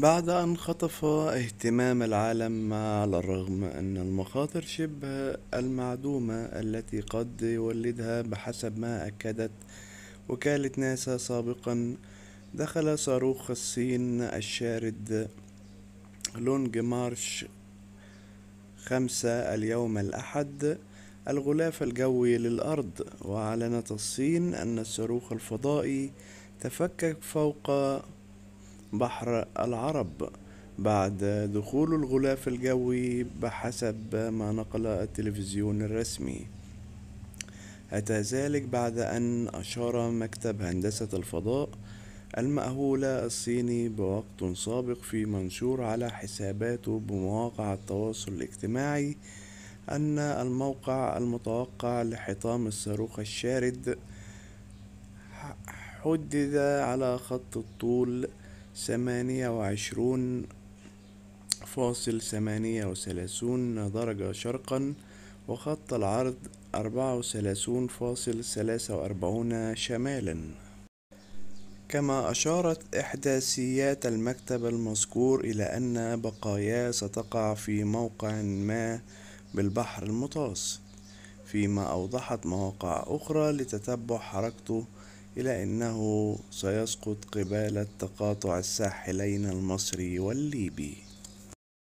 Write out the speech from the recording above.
بعد أن خطف اهتمام العالم على الرغم أن المخاطر شبه المعدومة التي قد يولدها بحسب ما أكدت وكالة ناسا سابقا دخل صاروخ الصين الشارد لونج مارش خمسة اليوم الأحد الغلاف الجوي للأرض. وأعلنت الصين أن الصاروخ الفضائي تفكك فوق بحر العرب. بعد دخول الغلاف الجوي بحسب ما نقل التلفزيون الرسمي. أتى ذلك بعد أن أشار مكتب هندسة الفضاء المأهولة الصيني بوقت سابق في منشور على حساباته بمواقع التواصل الاجتماعي أن الموقع المتوقع لحطام الصاروخ الشارد حدد على خط الطول ثمانية وعشرون فاصل ثمانية وثلاثون درجة شرقا وخط العرض أربعة وثلاثون فاصل ثلاثة وأربعون شمالا. كما أشارت إحداثيات المكتب المذكور إلى أن بقاياه ستقع في موقع ما بالبحر المتوسط فيما أوضحت مواقع أخرى لتتبع حركته إلى أنه سيسقط قبالة تقاطع الساحلين المصري والليبي.